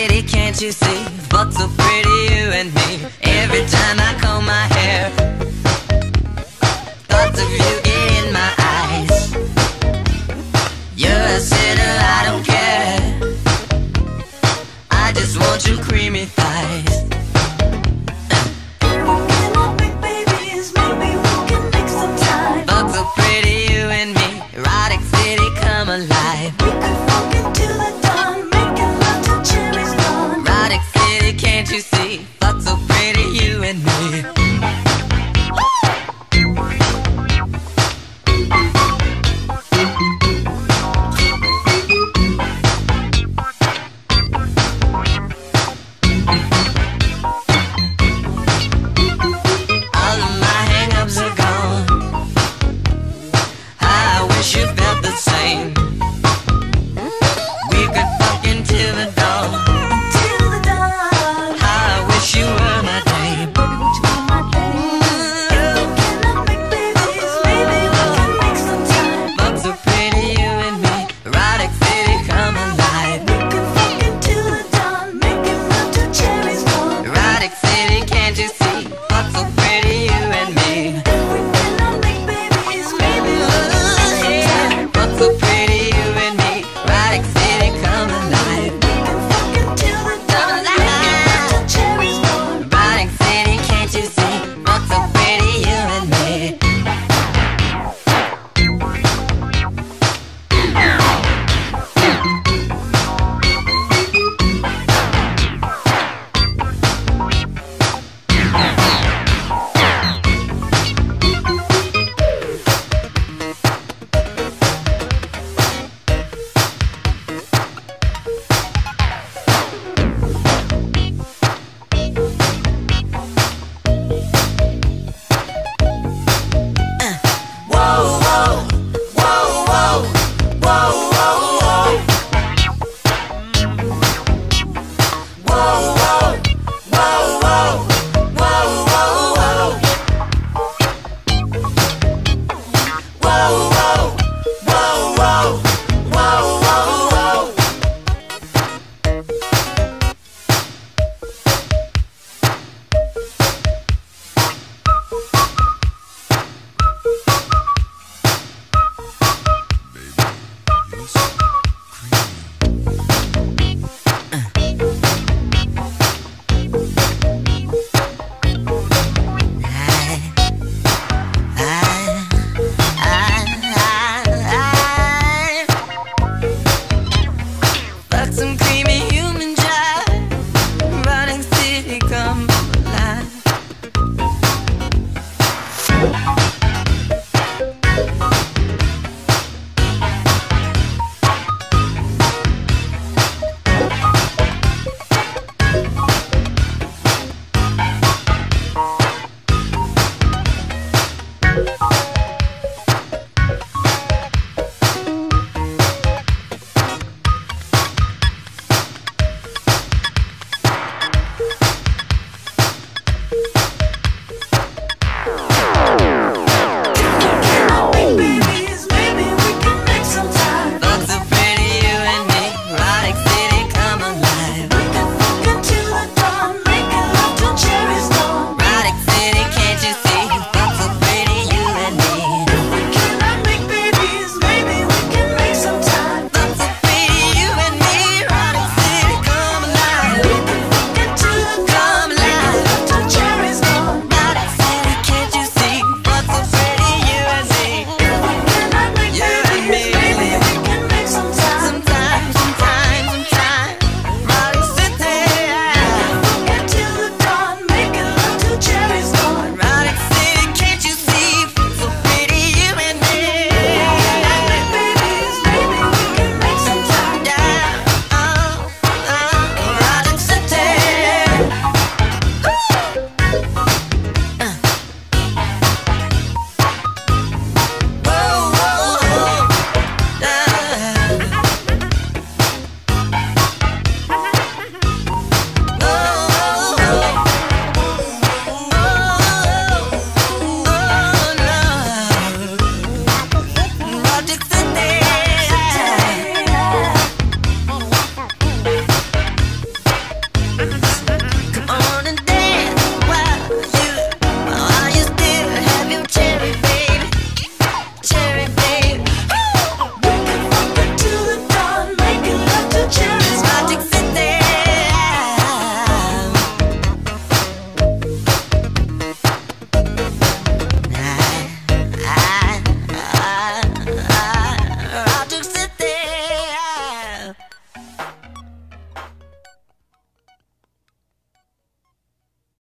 city, can't you see? But so pretty, you and me. Every time I comb my hair, thoughts of you get in my eyes. You're a sinner, I don't care. I just want you creamy.